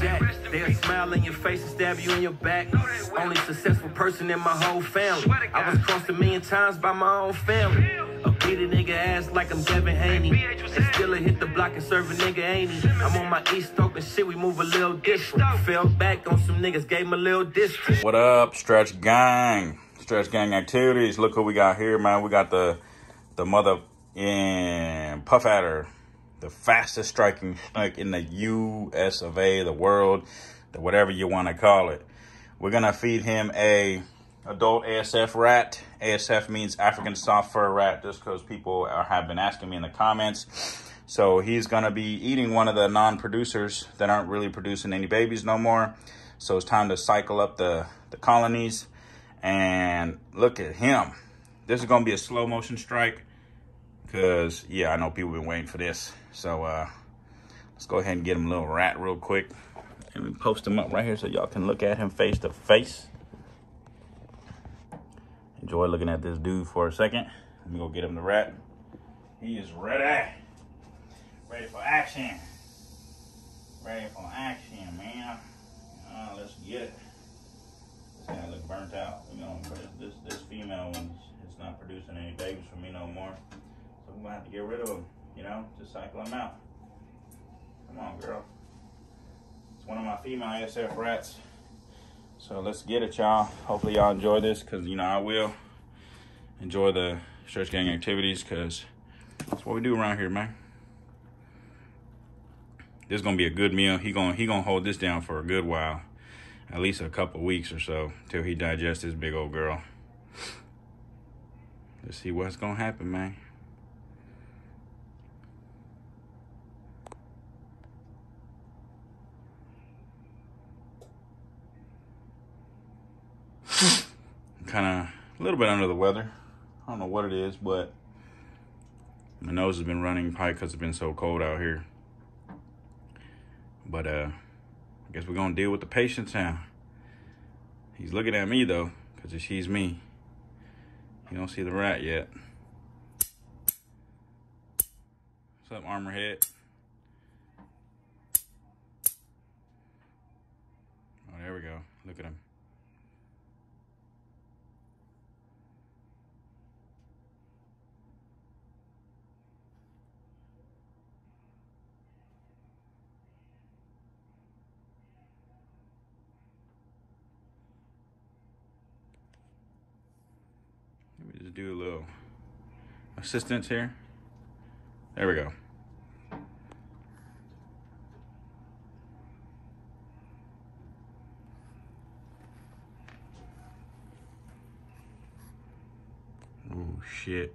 jack. They'll smile in your face and stab you in your back. Only successful person in my whole family. I was crossed a million times by my own family. I beat a nigga ass like I'm Devin Haney. And still I hit the block and serve a nigga, ain't he? I'm on my East talking shit, we move a little different. Fell back on some niggas, gave him a little distance. What up, Stretch Gang? Stretch Gang activities. Look who we got here, man. We got the the mother in Puff Adder, the fastest striking snake in the U.S. of A, the world, the whatever you want to call it. We're gonna feed him a adult ASF rat. ASF means African soft fur rat, just because people are, have been asking me in the comments. So he's gonna be eating one of the non-producers that aren't really producing any babies no more. So it's time to cycle up the, the colonies. And look at him. This is gonna be a slow motion strike. Cause yeah, I know people been waiting for this. So uh, let's go ahead and get him a little rat real quick. And we post him up right here so y'all can look at him face to face. Enjoy looking at this dude for a second. Let me go get him the rat. He is ready. Ready for action. Ready for action, man. Uh, let's get it. This guy look burnt out. You know, this this female one is not producing any babies for me no more. So I'm gonna have to get rid of them, You know, just cycle them out. Come on, girl. It's one of my female SF rats. So let's get it, y'all. Hopefully y'all enjoy this, cause you know I will enjoy the Stretch Gang activities, cause that's what we do around here, man. This is gonna be a good meal. He gonna he gonna hold this down for a good while, at least a couple weeks or so, till he digests this big old girl. Let's see what's gonna happen, man. Kind of a little bit under the weather. I don't know what it is, but my nose has been running probably because it's been so cold out here. But uh, I guess we're gonna deal with the patience now. He's looking at me though, because he sees me. You don't see the rat yet. What's up, armor head? Oh, there we go. Look at him. Do a little assistance here. There we go. Oh shit.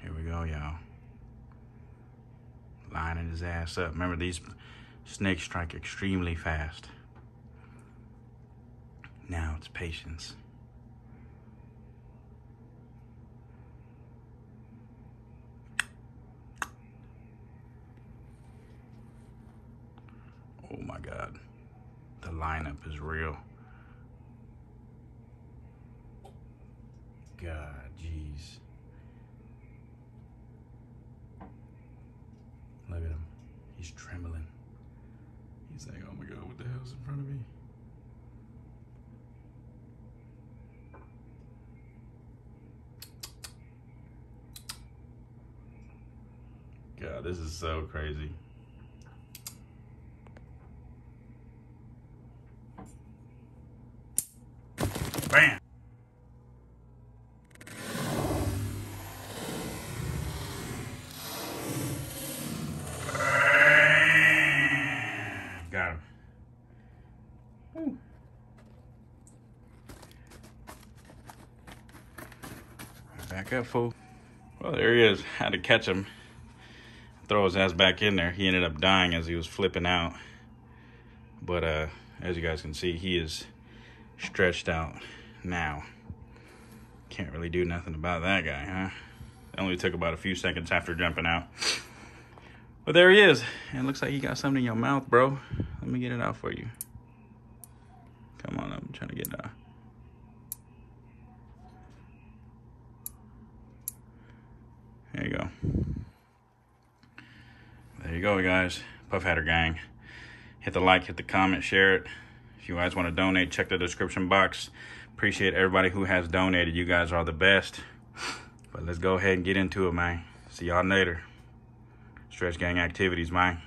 Here we go, y'all. Lining his ass up. Remember, these snakes strike extremely fast. Now it's patience. Oh my God. The lineup is real. God, jeez. Look at him. He's trembling. He's like, oh my God, what the hell's in front of me? God, this is so crazy. Him. Whew. Back up, fool. Well, there he is. Had to catch him. Throw his ass back in there. He ended up dying as he was flipping out. But uh, as you guys can see, he is stretched out now. Can't really do nothing about that guy, huh? It only took about a few seconds after jumping out. But there he is. And it looks like you got something in your mouth, bro. Let me get it out for you. Come on, I'm trying to get it out. There you go. There you go, guys. Puff Adder Gang. Hit the like, hit the comment, share it. If you guys want to donate, check the description box. Appreciate everybody who has donated. You guys are the best. But let's go ahead and get into it, man. See y'all later. Stretch gang activities, man.